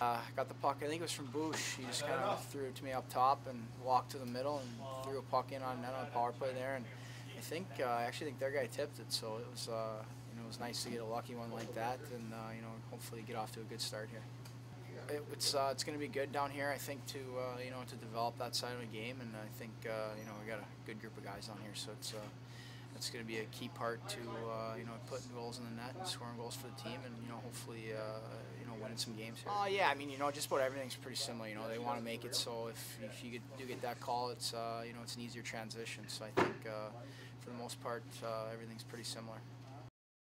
Uh, got the puck. I think it was from Bush. He just kind of threw it to me up top and walked to the middle and threw a puck in on net on the power play there. And I think uh, I actually think their guy tipped it, so it was uh, you know it was nice to get a lucky one like that, and uh, you know hopefully get off to a good start here. It, it's uh, it's going to be good down here, I think, to uh, you know to develop that side of the game, and I think uh, you know we got a good group of guys down here, so it's uh, it's going to be a key part to uh, you know putting goals in the net and scoring goals for the team, and you know hopefully uh, winning some games here. Oh yeah, I mean you know just about everything's pretty similar. You know they want to make it so if, if you do get that call, it's uh, you know it's an easier transition. So I think uh, for the most part uh, everything's pretty similar.